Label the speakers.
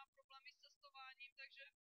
Speaker 1: má problémy s cestováním, takže